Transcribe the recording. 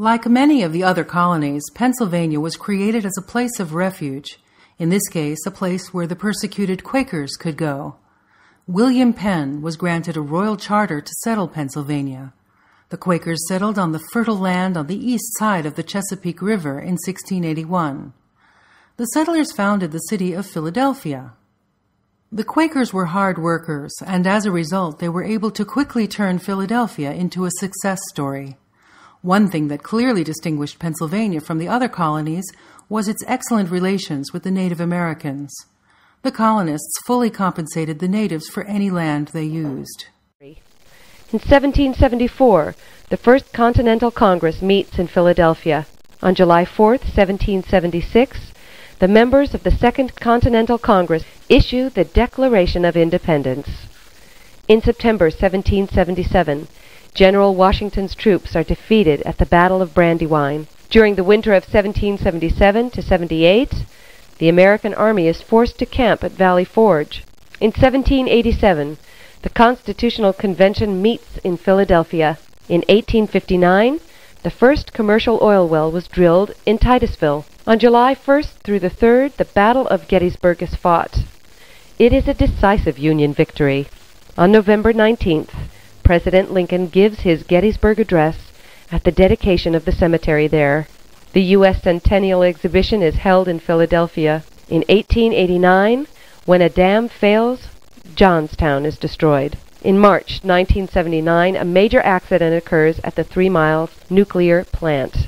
Like many of the other colonies, Pennsylvania was created as a place of refuge, in this case, a place where the persecuted Quakers could go. William Penn was granted a royal charter to settle Pennsylvania. The Quakers settled on the fertile land on the east side of the Chesapeake River in 1681. The settlers founded the city of Philadelphia. The Quakers were hard workers, and as a result, they were able to quickly turn Philadelphia into a success story. One thing that clearly distinguished Pennsylvania from the other colonies was its excellent relations with the Native Americans. The colonists fully compensated the natives for any land they used. In 1774, the First Continental Congress meets in Philadelphia. On July 4, 1776, the members of the Second Continental Congress issue the Declaration of Independence. In September 1777, General Washington's troops are defeated at the Battle of Brandywine. During the winter of 1777 to 78, the American army is forced to camp at Valley Forge. In 1787, the Constitutional Convention meets in Philadelphia. In 1859, the first commercial oil well was drilled in Titusville. On July 1st through the 3rd, the Battle of Gettysburg is fought. It is a decisive Union victory. On November 19th, President Lincoln gives his Gettysburg Address at the dedication of the cemetery there. The U.S. Centennial Exhibition is held in Philadelphia. In 1889, when a dam fails, Johnstown is destroyed. In March 1979, a major accident occurs at the Three Mile nuclear plant.